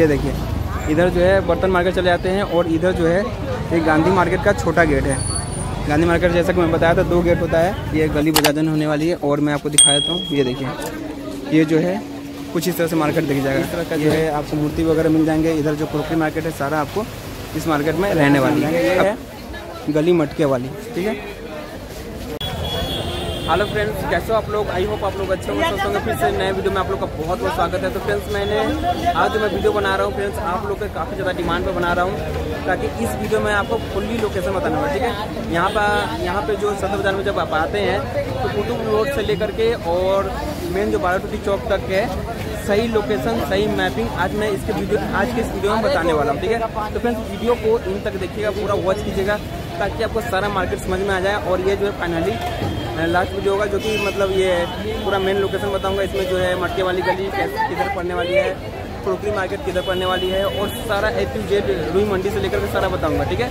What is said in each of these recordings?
ये देखिए इधर जो है बर्तन मार्केट चले जाते हैं और इधर जो है एक गांधी मार्केट का छोटा गेट है। गांधी मार्केट जैसा कि मैं बताया था दो गेट होता है ये गली बजाजन होने वाली है और मैं आपको दिखा देता हूँ। ये देखिए ये जो है कुछ इस तरह से मार्केट दिख जाएगा। इस तरह का जो है आपको मूर्ति वगैरह मिल जाएँगे। इधर जो क्रोकरी मार्केट है सारा आपको इस मार्केट में रहने वाली है। गली मटके वाली ठीक है? हेलो फ्रेंड्स, कैसे हो आप लोग? आई होप आप लोग अच्छे होंगे। दोस्तों फिर से नए वीडियो में आप लोग का बहुत बहुत स्वागत है। तो फ्रेंड्स, मैंने आज मैं वीडियो बना रहा हूँ। फ्रेंड्स, आप लोग के काफ़ी ज़्यादा डिमांड पे बना रहा हूँ, ताकि इस वीडियो में आपको फुल्ली लोकेशन बताना होगा ठीक है? यहाँ पर यहाँ पे जो सदर बाज़ार में जब आप आते हैं तो कुतुब रोड से लेकर के और मेन जो बाराटूटी चौक तक है, सही लोकेशन, सही मैपिंग, आज मैं इसके वीडियो, आज के इस वीडियो में बताने वाला हूँ, ठीक है? तो फ्रेंड्स, वीडियो को इन तक देखिएगा, पूरा वॉच कीजिएगा, ताकि आपको सारा मार्केट समझ में आ जाए और ये जो है फाइनली लास्ट वीडियो होगा, जो कि मतलब ये पूरा मेन लोकेशन बताऊँगा। इसमें जो है, मटके वाली गली किधर पड़ने वाली है क्रोकरी मार्केट किधर पड़ने वाली है, और सारा ए टू जेड रुई मंडी से लेकर के सारा बताऊँगा, ठीक है?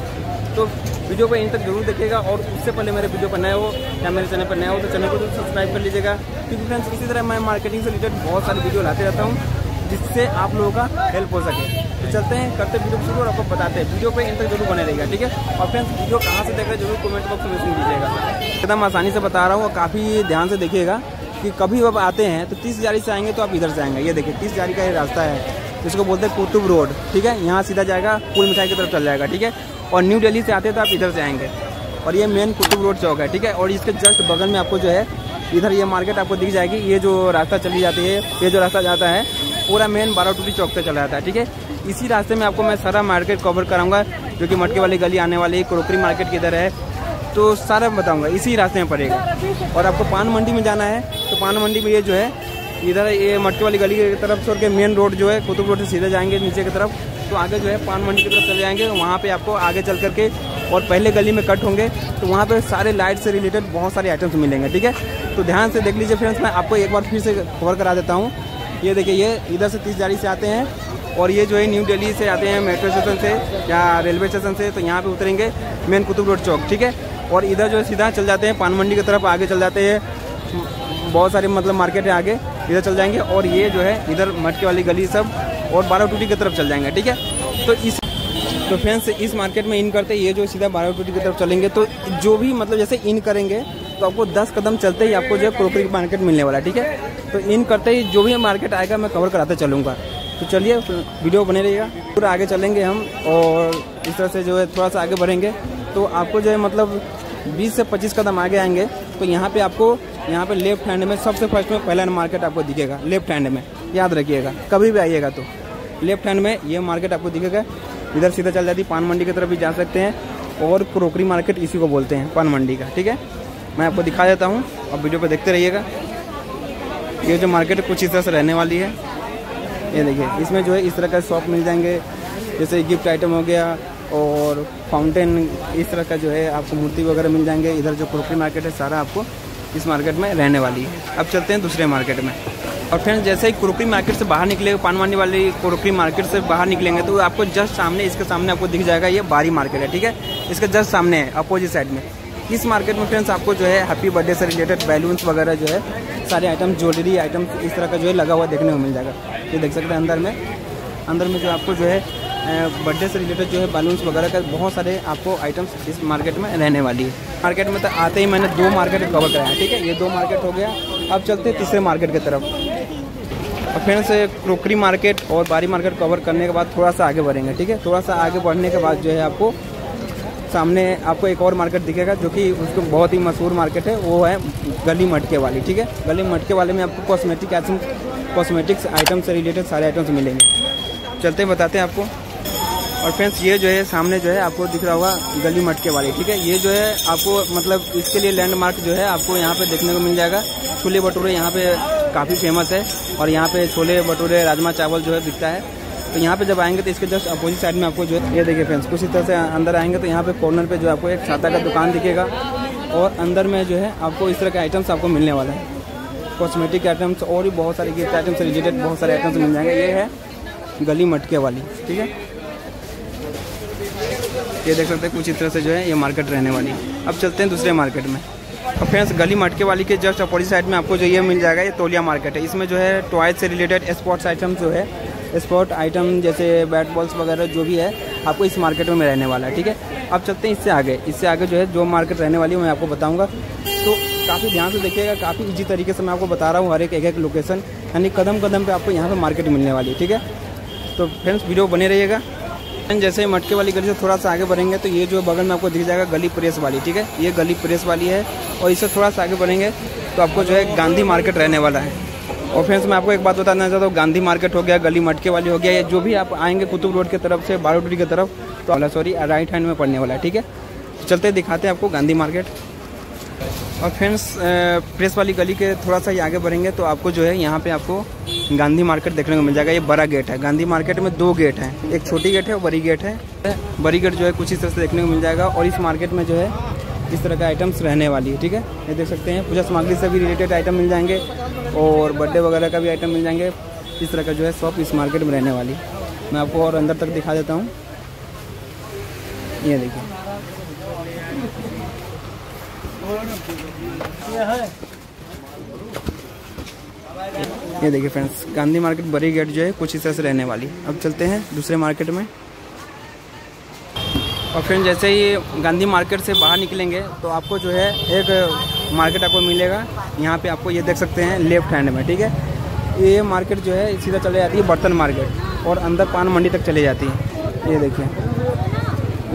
तो वीडियो को इन तक ज़रूर देखिएगा, और उससे पहले मेरे वीडियो पर नए हो, या मेरे चैनल पर नए हो तो चैनल को ज़रूर सब्सक्राइब कर लीजिएगा। क्योंकि फ्रेंड्स इसी तरह मैं मार्केटिंग से रिलेटेड बहुत सारी वीडियो लाते रहता हूँ। जिससे आप लोगों का हेल्प हो सके। तो चलते हैं, करते वीडियो शुरू और आपको बताते हैं। वीडियो पे इन तक ज़रूर बने रहेगा ठीक है? और फ्रेंड्स वीडियो कहाँ से देख रहे ज़रूर कमेंट बॉक्स में सुन दीजिएगा एकदम आसानी से बता रहा हूँ और काफ़ी ध्यान से देखिएगा कि कभी अब आते हैं तो तीस जारी से आएँगे तो आप इधर से आएँगे। ये देखिए, तीस जारी का ये रास्ता है, जिसको बोलते हैं कुतुब रोड, ठीक है? यहाँ सीधा जाएगा पुल मिठाई की तरफ़ चल जाएगा, ठीक है? और न्यू दिल्ली से आते हैं तो आप इधर से आएँगे। और ये मेन कुतुब रोड चौक है, ठीक है? और इसके जस्ट बगल में आपको जो है, इधर ये मार्केट आपको दिख जाएगी। ये जो रास्ता चली जाती है, ये जो रास्ता जाता है पूरा मेन बारह टूटी चौक से चला जाता है, ठीक है? इसी रास्ते में आपको मैं सारा मार्केट कवर कराऊँगा, जो कि मटके वाली गली आने वाली क्रोकरी मार्केट किधर है। तो सारा बताऊँगा, इसी रास्ते में पड़ेगा। और आपको पान मंडी में जाना है तो पान मंडी में ये जो है, इधर ये मटके वाली गली की तरफ़ छोड़ के मेन रोड जो है, कुतुब रोड से सीधे जाएँगे नीचे की तरफ़। तो आगे जो है पान मंडी की तरफ़ चले जाएँगे, वहाँ पे आपको आगे चल करके और पहले गली में कट होंगे तो वहाँ पे सारे लाइट से रिलेटेड बहुत सारे आइटम्स मिलेंगे, ठीक है? तो ध्यान से देख लीजिए फ्रेंड्स मैं आपको एक बार फिर से कवर करा देता हूँ। ये देखिए, ये इधर से तीस जारी से आते हैं और ये जो है न्यू दिल्ली से आते हैं, मेट्रो स्टेशन से या रेलवे स्टेशन से तो यहाँ पे उतरेंगे मेन कुतुब रोड चौक, ठीक है? और इधर जो है सीधा चल जाते हैं पान मंडी की तरफ़ आगे चल जाते हैं। बहुत सारे मतलब मार्केट है आगे, इधर चल जाएँगे और ये जो है इधर मटके वाली गली सब और बारह टूटी की तरफ़ चल जाएँगे, ठीक है? तो इस तो फ्रेंड्स, इस मार्केट में इन करते, ये जो सीधा बारह टूटी की तरफ़ चलेंगे तो जो भी मतलब जैसे इन करेंगे तो आपको 10 कदम चलते ही आपको जो है क्रोकरी मार्केट मिलने वाला है, ठीक है? तो इन करते ही जो भी मार्केट आएगा, मैं कवर कराते चलूँगा। तो चलिए, वीडियो बने रहिएगा। पूरा आगे चलेंगे हम और इस तरह से जो है थोड़ा सा आगे बढ़ेंगे। तो आपको जो है मतलब 20 से 25 कदम आगे आएँगे। तो यहाँ पे आपको, यहाँ पे लेफ़्ट हैंड में सबसे फ़र्स्ट में पहला मार्केट आपको दिखेगा लेफ़्ट हैंड में। याद रखिएगा, कभी भी आइएगा तो। लेफ़्ट हैंड में ये मार्केट आपको दिखेगा। इधर सीधा चल जाती पान मंडी की तरफ़ भी जा सकते हैं और क्रोकरी मार्केट इसी को बोलते हैं पान मंडी का, ठीक है? मैं आपको दिखा देता हूँ। अब वीडियो पे देखते रहिएगा। ये जो मार्केट कुछ इस तरह से रहने वाली है। ये देखिए, इसमें जो है इस तरह का शॉप मिल जाएँगे। जैसे गिफ्ट आइटम हो गया और फाउंटेन इस तरह का जो है आपको मूर्ति वगैरह मिल जाएँगे। इधर जो क्रोकरी मार्केट है, सारा आपको इस मार्केट में रहने वाली है। अब चलते हैं दूसरे मार्केट में। और फ्रेंड्स, जैसे ही क्रोकरी मार्केट से बाहर निकलेगा, पानवानी वाली क्रोकरी मार्केट से बाहर निकलेंगे तो आपको जस्ट सामने, इसके सामने आपको दिख जाएगा, ये बारी मार्केट है, ठीक है? इसके जस्ट सामने है अपोजिट साइड में। इस मार्केट में फ्रेंड्स आपको जो है हैप्पी बर्थडे से रिलेटेड बैलून्स वगैरह जो है, सारे आइटम ज्वेलरी आइटम इस तरह का जो है लगा हुआ देखने को मिल जाएगा। ये देख सकते हैं अंदर में। अंदर में जो आपको जो है बर्थडे से रिलेटेड जो है बैलून्स वगैरह का बहुत सारे आपको आइटम्स इस मार्केट में रहने वाली है। मार्केट में तो आते ही मैंने दो मार्केट कवर कराया ठीक है? ये दो मार्केट हो गया। अब चलते हैं तीसरे मार्केट की तरफ़। और फ्रेंड्स क्रोकरी मार्केट और बारी मार्केट कवर करने के बाद थोड़ा सा आगे बढ़ेंगे, ठीक है? थोड़ा सा आगे बढ़ने के बाद जो है आपको सामने आपको एक और मार्केट दिखेगा जो कि उसको बहुत ही मशहूर मार्केट है, वो है गली मटके वाली, ठीक है? गली मटके वाले में आपको कॉस्मेटिक आइटम कॉस्मेटिक्स आइटम से रिलेटेड सारे आइटम्स मिलेंगे। चलते बताते हैं आपको। और फ्रेंड्स ये जो है, सामने जो है, आपको दिख रहा होगा गली मटके वाली, ठीक है? ये जो है, आपको मतलब इसके लिए लैंडमार्क जो है, आपको यहाँ पे देखने को मिल जाएगा। छोले भटूरे यहाँ पे काफ़ी फ़ेमस है और यहाँ पे छोले भटूरे, राजमा चावल जो है दिखता है। तो यहाँ पे जब आएँगे तो इसके जस्ट अपोजिट साइड में आपको जो ये देखिए फ्रेंड्स कुछ इस तरह से अंदर आएँगे तो यहाँ पे कॉर्नर पे जो आपको एक छाता का दुकान दिखेगा और अंदर में जो है आपको इस तरह के आइटम्स आपको मिलने वाला है। कॉस्मेटिक आइटम्स और भी बहुत सारे गिफ्ट आइटम्स से रिलेटेड बहुत सारे आइटम्स मिल जाएँगे। ये है गली मटके वाली, ठीक है? ये देख सकते हैं, कुछ इस तरह से जो है ये मार्केट रहने वाली। अब चलते हैं दूसरे मार्केट में। और फ्रेंड्स गली मटके वाली के जस्ट अपोजिट साइड में आपको जो ये मिल जाएगा, ये तोलिया मार्केट है। इसमें जो है टॉयज से रिलेटेड स्पोर्ट्स आइटम जो है स्पोर्ट आइटम जैसे बैट बॉल्स वगैरह जो भी है, आपको इस मार्केट में रहने वाला है, ठीक है? अब चलते हैं इससे आगे। इससे आगे जो है, जो मार्केट रहने वाली है मैं आपको बताऊँगा। तो काफ़ी ध्यान से देखिएगा, काफ़ी ईजी तरीके से मैं आपको बता रहा हूँ, हर एक एक लोकेशन यानी कदम कदम पे आपको यहाँ पे मार्केट मिलने वाली है, ठीक है? तो फ्रेंड्स वीडियो बने रहिएगा। जैसे मटके वाली गली से थोड़ा सा आगे बढ़ेंगे तो ये जो बगल में आपको दिख जाएगा गली प्रेस वाली, ठीक है? ये गली प्रेस वाली है, और इससे थोड़ा सा आगे बढ़ेंगे तो आपको जो है गांधी मार्केट रहने वाला है। और फ्रेंड्स, मैं आपको एक बात बताना चाहता हूँ। गांधी मार्केट हो गया, गली मटके वाली हो गया, या जो भी आप आएँगे कुतुब रोड की तरफ़ से बारोटरी की तरफ़ तो सॉरी राइट हैंड में पड़ने वाला है, ठीक है? तो चलते, दिखाते हैं आपको गांधी मार्केट। और फ्रेंड्स प्रेस वाली गली के थोड़ा सा ही आगे बढ़ेंगे तो आपको जो है, यहाँ पे आपको गांधी मार्केट देखने को मिल जाएगा। ये बड़ा गेट है। गांधी मार्केट में दो गेट हैं। एक छोटी गेट है और बड़ी गेट है। बड़ी गेट जो है, कुछ इस तरह से देखने को मिल जाएगा और इस मार्केट में जो है इस तरह के आइटम्स रहने वाली है, ठीक है? ये देख सकते हैं, पूजा सामग्री से भी रिलेटेड आइटम मिल जाएँगे और बर्थडे वगैरह का भी आइटम मिल जाएँगे। इस तरह का जो है शॉप इस मार्केट में रहने वाली। मैं आपको और अंदर तक दिखा देता हूँ। ये देखिए। ये देखिए फ्रेंड्स गांधी मार्केट बड़ी गेट जो है कुछ इस तरह से रहने वाली। अब चलते हैं दूसरे मार्केट में। और फ्रेंड जैसे ही गांधी मार्केट से बाहर निकलेंगे तो आपको जो है एक मार्केट आपको मिलेगा। यहाँ पे आपको ये देख सकते हैं लेफ़्ट हैंड में, ठीक है? ये मार्केट जो है सीधा चले जाती है बर्तन मार्केट और अंदर पान मंडी तक चली जाती है। ये देखिए।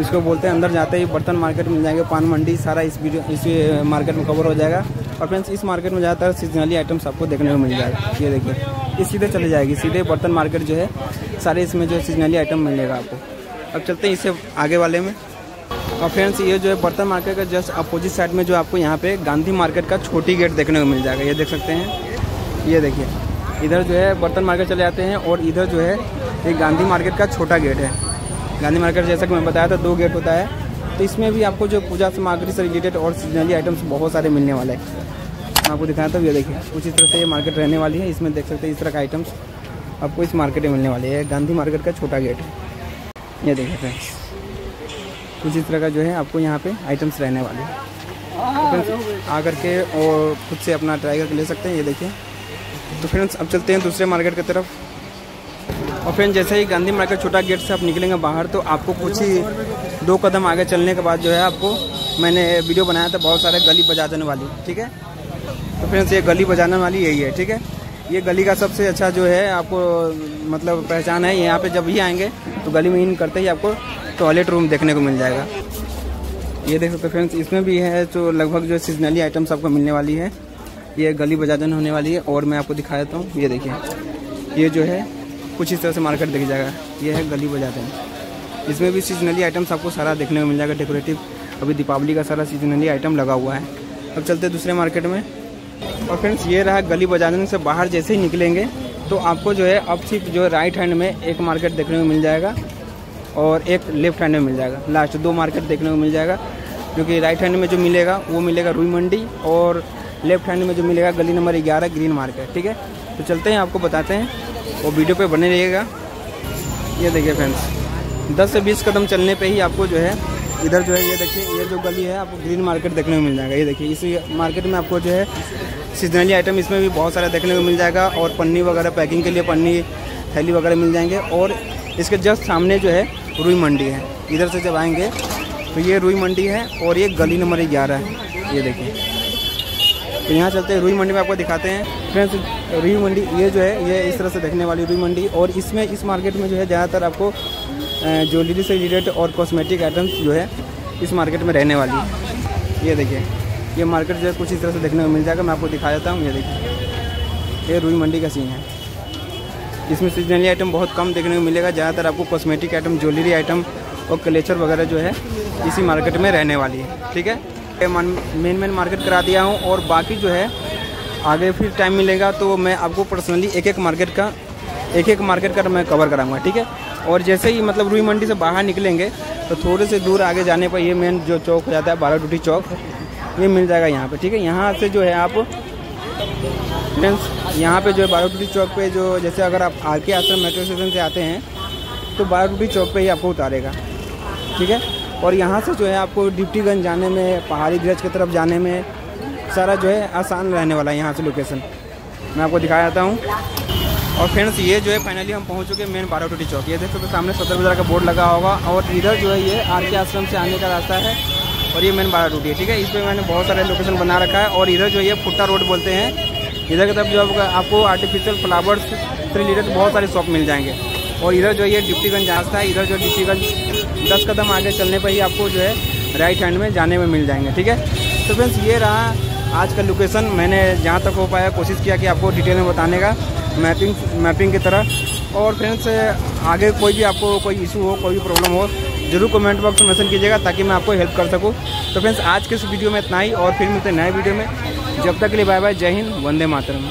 इसको बोलते हैं अंदर जाते ही बर्तन मार्केट मिल जाएँगे, पान मंडी, सारा इस वीडियो, इस मार्केट में कवर हो जाएगा। और फ्रेंड्स इस मार्केट में ज़्यादातर सीजनली आइटम्स आपको देखने को मिल जाएगा। ये देखिए, ये सीधे चले जाएगी, सीधे बर्तन मार्केट जो है, सारे इसमें जो सीजनली आइटम मिलेगा आपको। अब चलते हैं इससे आगे वाले में। और फ्रेंड्स ये जो है बर्तन मार्केट का जस्ट अपोजिट साइड में जो आपको यहाँ पे गांधी मार्केट का छोटी गेट देखने को मिल जाएगा। ये देख सकते हैं। ये देखिए। इधर जो है बर्तन मार्केट चले जाते हैं और इधर जो है ये गांधी मार्केट का छोटा गेट है। गांधी मार्केट जैसा कि मैंने बताया था, दो गेट होता है। तो इसमें भी आपको जो पूजा सामग्री से रिलेटेड और सीजनली आइटम्स बहुत सारे मिलने वाले हैं। आपको दिखाया था, ये देखिए। कुछ इस तरह से ये मार्केट रहने वाली है। इसमें देख सकते हैं इस तरह का आइटम्स आपको इस मार्केट में मिलने वाले हैं। गांधी मार्केट का छोटा गेट है। ये देखिए फ्रेंड्स कुछ इस तरह का जो है आपको यहाँ पे आइटम्स रहने वाले हैं। फ्रेंड्स आकर के और खुद से अपना ट्राई करके ले सकते हैं, ये देखिए। तो फ्रेंड्स अब चलते हैं दूसरे मार्केट की तरफ़। और फ्रेंड्स जैसे ही गांधी मार्केट छोटा गेट से आप निकलेंगे बाहर तो आपको कुछ ही दो कदम आगे चलने के बाद जो है आपको मैंने वीडियो बनाया था, बहुत सारे गली बजा देने वाली, ठीक है? तो फ्रेंड्स ये गली बजाने वाली यही है, ठीक है? ये गली का सबसे अच्छा जो है, आपको मतलब पहचान है, यहाँ पे जब भी आएँगे तो गली में इन करते ही आपको टॉयलेट रूम देखने को मिल जाएगा। ये देख सकते फ्रेंड्स इसमें भी है जो लगभग जो सीजनली आइटम्स आपको मिलने वाली है, ये गली बजाजन होने वाली है, और मैं आपको दिखा देता हूँ। ये देखिए, ये जो है, कुछ इस तरह से मार्केट दिख जाएगा। ये है गली बजाजन। इसमें भी सीजनली आइटम्स आपको सारा देखने को मिल जाएगा डेकोरेटिव अभी दीपावली का सारा सीजनली आइटम लगा हुआ है। अब चलते दूसरे मार्केट में। और फ्रेंड्स ये रहा गली बजाजन से बाहर जैसे ही निकलेंगे तो आपको जो है अब सिर्फ़ जो राइट हैंड में एक मार्केट देखने को मिल जाएगा और एक लेफ़्ट हैंड में मिल जाएगा। लास्ट दो मार्केट देखने को मिल जाएगा, जो कि राइट हैंड में जो मिलेगा, वो मिलेगा रुई मंडी और लेफ़्ट हैंड में जो मिलेगा गली नंबर ग्यारह ग्रीन मार्केट ठीक है? तो चलते हैं, आपको बताते हैं। और वीडियो पे बने रहिएगा। ये देखिए फ्रेंड्स 10 से 20 कदम चलने पे ही आपको जो है इधर जो है, ये देखिए, ये जो गली है, आपको ग्रीन मार्केट देखने को मिल जाएगा। ये देखिए, इस मार्केट में आपको जो है सीजनली आइटम इसमें भी बहुत सारा देखने को मिल जाएगा और पन्नी वगैरह पैकिंग के लिए पन्नी, थैली वगैरह मिल जाएँगे और इसके जस्ट सामने जो है, रुई मंडी है। इधर से जब आएँगे तो ये रुई मंडी है और ये गली नंबर ग्यारह है। ये देखिए। तो यहाँ चलते हैं, रुई मंडी में आपको दिखाते हैं। फ्रेंड्स रुई मंडी, ये जो है, ये इस तरह से देखने वाली रुई मंडी और इसमें, इस मार्केट में जो है, ज़्यादातर आपको ज्वेलरी से रिलेटेड और कॉस्मेटिक आइटम्स जो है, इस मार्केट में रहने वाली। है ये देखिए, ये मार्केट जो है, कुछ इस तरह से देखने को मिल जाएगा, मैं आपको दिखा देता हूँ, ये देखिए। ये रुई मंडी का सीन है। इसमें सीजनली आइटम बहुत कम देखने को मिलेगा, ज़्यादातर आपको कॉस्मेटिक आइटम ज्वेलरी आइटम और कलेचर वगैरह जो है, इसी मार्केट में रहने वाली है, ठीक है? मेन मेन मार्केट करा दिया हूँ और बाकी जो है, आगे फिर टाइम मिलेगा तो मैं आपको पर्सनली एक एक मार्केट का एक एक मार्केट का मैं कवर कराऊँगा, ठीक है? और जैसे ही मतलब रुई मंडी से बाहर निकलेंगे तो थोड़े से दूर आगे जाने पर ये मेन जो चौक हो जाता है, बारह टूटी चौक, ये मिल जाएगा यहाँ पे, ठीक है? यहाँ से जो है आप फ्रेंड्स यहाँ पे जो है बारह टूटी चौक पे जो, जैसे अगर आप आर के आश्रम मेट्रो स्टेशन से आते हैं तो बारह टूटी चौक पे ही आपको उतारेगा, ठीक है? और यहाँ से जो है आपको डिप्टीगंज जाने में, पहाड़ी ब्रिज की तरफ़ जाने में सारा जो है आसान रहने वाला है यहाँ से लोकेशन मैं आपको दिखा जाता हूँ। और फ्रेंड्स, ये जो है फाइनली हम पहुँच चुके हैं मेन बाराटोटी चौक। ये देख सकते सामने सदर बाज़ार का बोर्ड लगा होगा और इधर जो है ये आर के आश्रम से आने का रास्ता है और ये मेन बाराटोटी है, ठीक है? इस पर मैंने बहुत सारे लोकेशन बना रखा है और इधर जो ये फुट्टा रोड बोलते हैं। इधर की तरफ़ जो आपको आर्टिफिशियल फ्लावर्स से रिलेटेड बहुत सारे शॉप मिल जाएँगे। और इधर जो ये डिप्टीगंज रास्ता है, इधर जो डिप्टीगंज दस कदम आगे चलने पर ही आपको जो है राइट हैंड में जाने में मिल जाएँगे, ठीक है? तो फ्रेंड्स ये रहा आज का लोकेशन मैंने जहाँ तक हो पाया, कोशिश किया कि आपको डिटेल में बताने का। मैपिंग मैपिंग की तरह। और फ्रेंड्स आगे कोई भी आपको कोई इशू हो, कोई भी प्रॉब्लम हो, ज़रूर कमेंट बॉक्स में मैसेज कीजिएगा ताकि मैं आपको हेल्प कर सकूँ। तो फ्रेंड्स आज के इस वीडियो में इतना ही और फिर मिलते हैं नए वीडियो में। जब तक के लिए बाय बाय जय हिंद, वंदे मातरम।